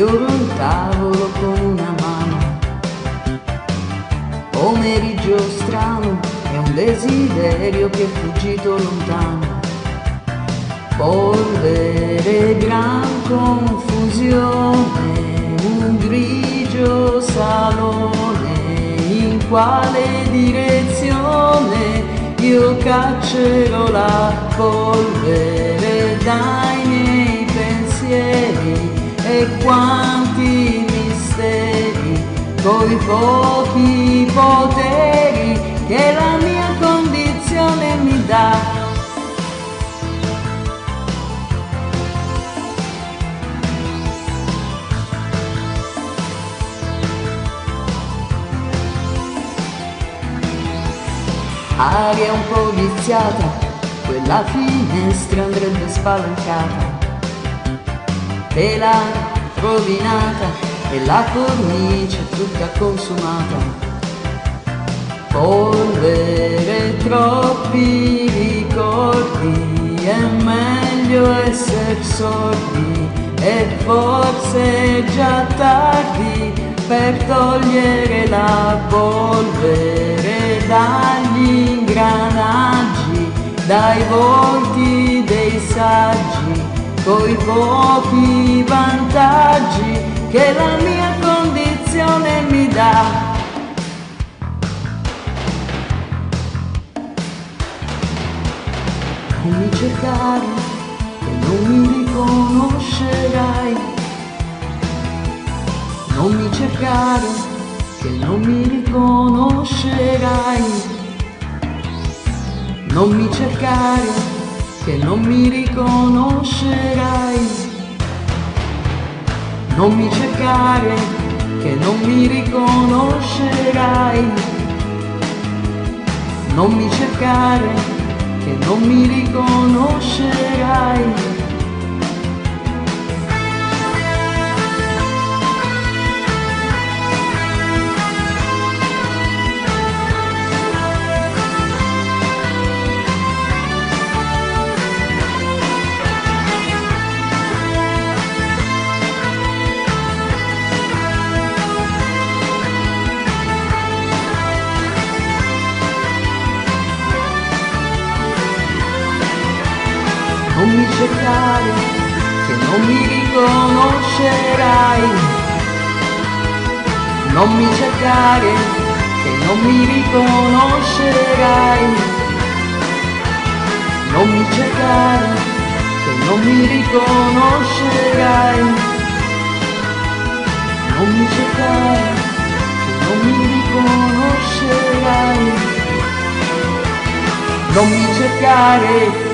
sfioro il tavolo con una mano. Pomeriggio strano è un desiderio che è fuggito lontano. Polvere, gran confusione, un grigio salone, in quale direzione io caccerò la polvere dai quanti misteri coi pochi poteri che la mia condizione mi dà. Aria un po' viziata, quella finestra andrebbe spalancata tela rovinata e la cornice tutta consumata. Polvere, troppi ricordi, è meglio essere sordi e forse è già tardi per togliere la polvere dagli ingranaggi, dai volti dei saggi coi pochi vantaggi che la mia condizione mi dà. Non mi cercare che non mi riconoscerai. Non mi cercare che non mi riconoscerai. Non mi cercare che non mi riconoscerai. Non mi cercare che non mi riconoscerai. Non mi cercare che non mi riconoscerai. Non mi cercare che non mi riconoscerai. Non mi cercare che non mi riconoscerai. Non mi cercare che non mi riconoscerai. Non mi cercare che non mi riconoscerai. Non mi cercare